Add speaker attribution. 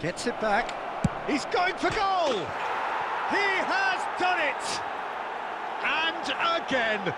Speaker 1: Gets it back. He's going for goal! He has done it! And again.